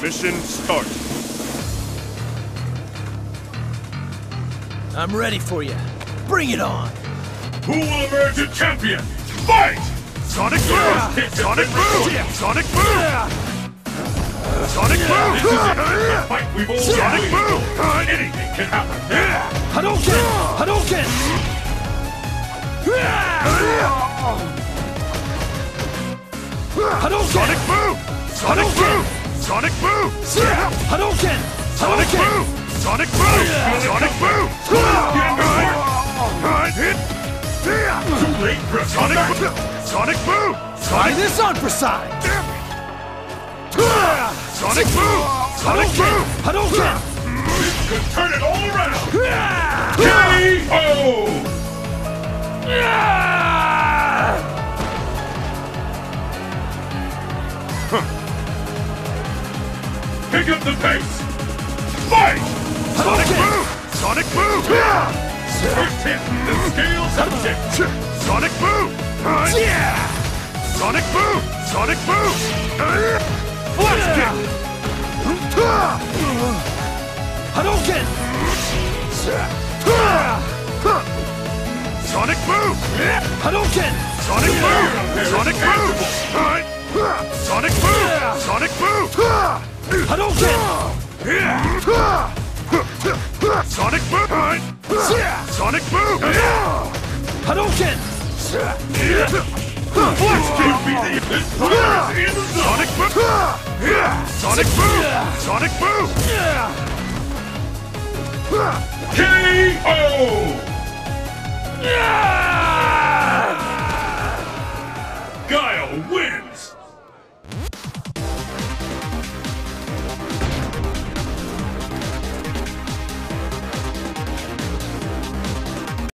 Mission start. I'm ready for you. Bring it on! Who will emerge a champion? Fight! Sonic Boom! Sonic Boom! Sonic Boom! Sonic Boom! This is it. The fight we've all Sonic Boom! Anything can happen. Hadouken! Hadouken! Hadouken! Sonic Boom! Sonic Boom! Sonic Boom! Hadouken! Sonic Boom! Sonic Boom! Sonic Boom! Alright, hit! Too late for a Sonic comeback. Boom! Sonic Boom! Try this on for size! Sonic Boom! Sonic Boom! Hadouken! This could turn it all around. K.O. Pick up the pace. Fight! Sonic Boom! Sonic Boom! First hit. The scales have tipped. Sonic Boom! Sonic Boom! Sonic Boom! Flash kick! Hadouken! Sonic Boom! Hadouken! Sonic Boom! Hadouken! Sonic Boom! Sonic Boom! Hadouken! Flash kick! Sonic Boom! Sonic Boom! Sonic Boom!